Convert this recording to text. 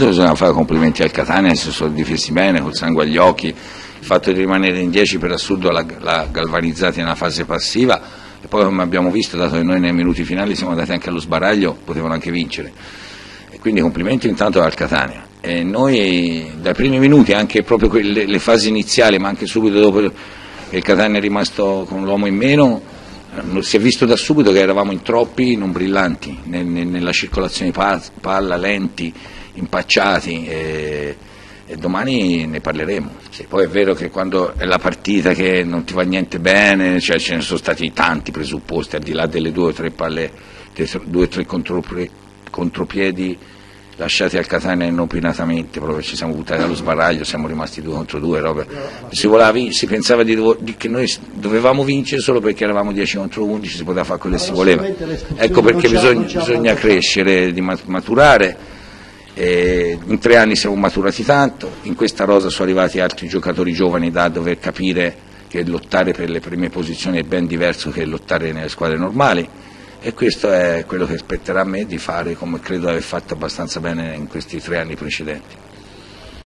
intanto bisogna fare complimenti al Catania, si sono difesi bene, col sangue agli occhi, il fatto di rimanere in 10 per assurdo l'ha galvanizzati nella fase passiva e poi come abbiamo visto, dato che noi nei minuti finali siamo andati anche allo sbaraglio, potevano anche vincere. E quindi complimenti intanto al Catania. E noi dai primi minuti, anche proprio quelle, le fasi iniziali, ma anche subito dopo che il Catania è rimasto con l'uomo in meno, si è visto da subito che eravamo in troppi non brillanti nella circolazione di palla, lenti, impacciati e, e domani ne parleremo. Sì, poi è vero che quando è la partita che non ti va niente bene, cioè ce ne sono stati tanti presupposti, al di là delle due o tre palle, due o tre contropiedi lasciati al Catania inopinatamente, proprio ci siamo buttati allo sbaraglio, siamo rimasti due contro due, si, voleva, si, pensava di, di, che noi dovevamo vincere solo perché eravamo 10 contro 11, si poteva fare quello che si voleva. Ecco perché bisogna, bisogna crescere, maturare. E in tre anni siamo maturati tanto, in questa rosa sono arrivati altri giocatori giovani da dover capire che lottare per le prime posizioni è ben diverso che lottare nelle squadre normali e questo è quello che spetterà a me di fare come credo aver fatto abbastanza bene in questi tre anni precedenti.